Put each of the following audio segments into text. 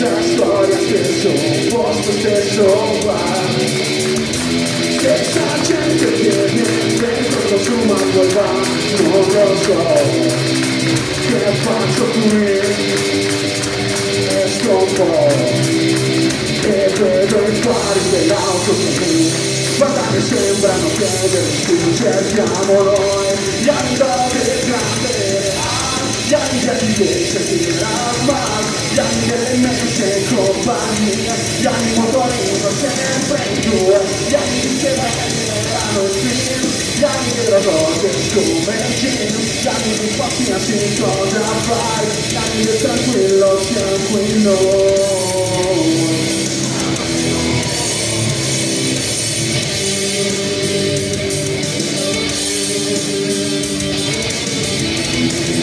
Essas histórias que são postas de deixa a gente viene dentro con su maldad No lo so ¿Qué faccio é È scopo E vedo i fari dell'auto che mi é che sembrano chiederci Cerchiamolo Sentirà ma Gli anni delle messe compagnia Gli anni motorino sempre in due Gli anni che erano il film Gli anni della voce come il gin Gli anni di qualsiasi cosa fai Gli anni del tranquillo siamo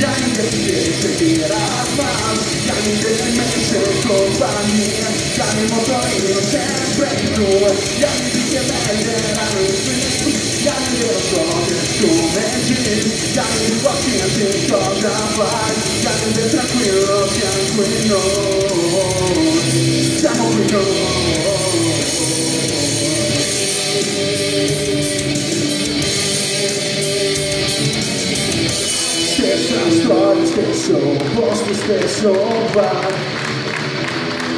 Janket wybiera pan Janket mężczyzn kompanię Jany moto i oszczędzenku Janket nie będzie rany swój Janket rozkłody sztumy dziś Janket właśnie tylko dawaj Janket tranquillo, tranquillo Samowino posto, stesso bar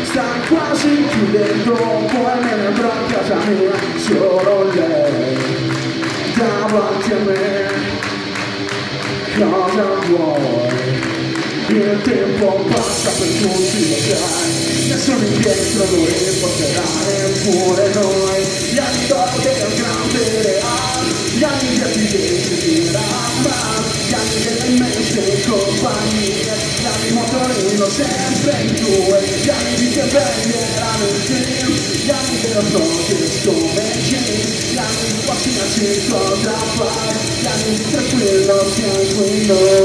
Sta quasi chiudendo, poi me ne andrò a casa mia Solo lei, davanti a me. Cosa vuoi? Il tempo passa per tutti, lo sai. Nessuno indietro lo riporterà neppure noi. Gli anni d'oro del grande reale Gli anni di attività motorino sempre in due. Gli anni che venderanno il film Gli anni della storia come il gin Gli anni di qualsiasi cosa fai Gli anni di tranquillo siamo qui noi